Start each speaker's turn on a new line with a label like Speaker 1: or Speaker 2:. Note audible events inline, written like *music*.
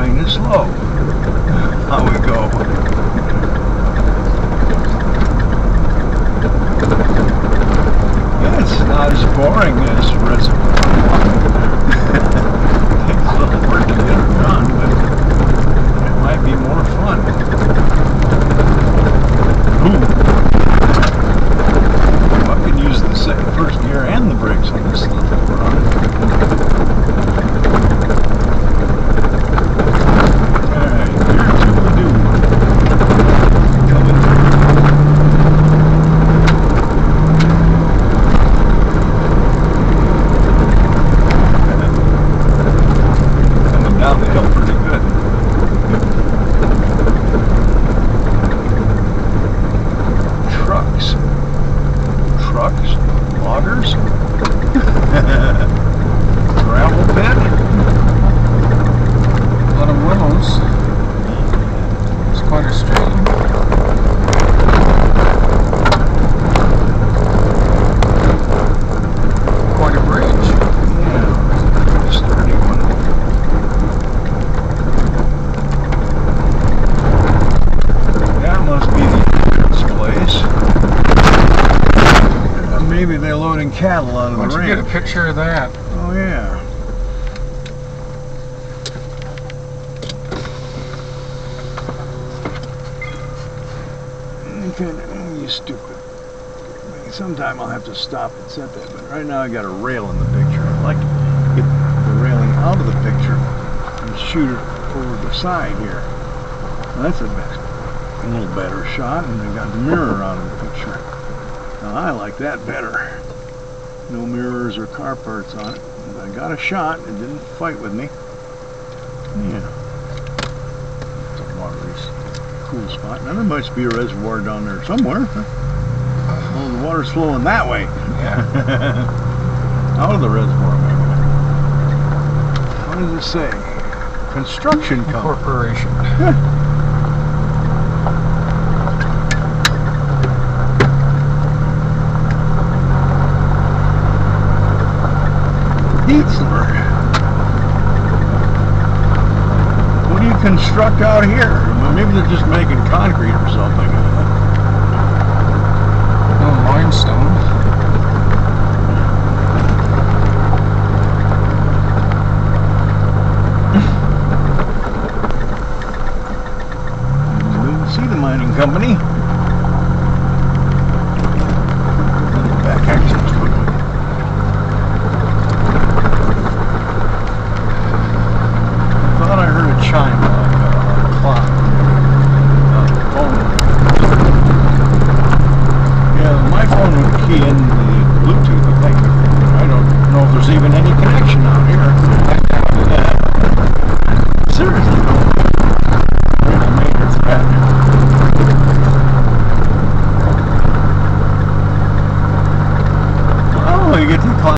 Speaker 1: kind of slow. How we go. It's not as boring as Reservoir. Takes a little work to get it done, but it might be more fun. Ooh. I can use the first gear and the brakes on this little Maybe they're loading cattle out of
Speaker 2: Why
Speaker 1: the
Speaker 2: you get a picture of that?
Speaker 1: Oh yeah. Oh, you stupid. Sometime I'll have to stop and set that, but right now I got a rail in the picture. I'd like to get the railing out of the picture and shoot it over the side here. That's a, a little better shot, and I got the mirror out of the picture. Now I like that better no mirrors or car parts on it. I got a shot. It didn't fight with me. Yeah. It's a water's cool spot. Now there must be a reservoir down there somewhere. Oh, the water's flowing that way.
Speaker 2: Yeah. *laughs*
Speaker 1: Out of the reservoir, maybe. What does it say? Construction company.
Speaker 2: Corporation. *laughs*
Speaker 1: Dietzler. What do you construct out here? Well, maybe they're just making concrete or something.
Speaker 2: No, limestone.
Speaker 1: Didn't see the mining company.